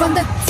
from the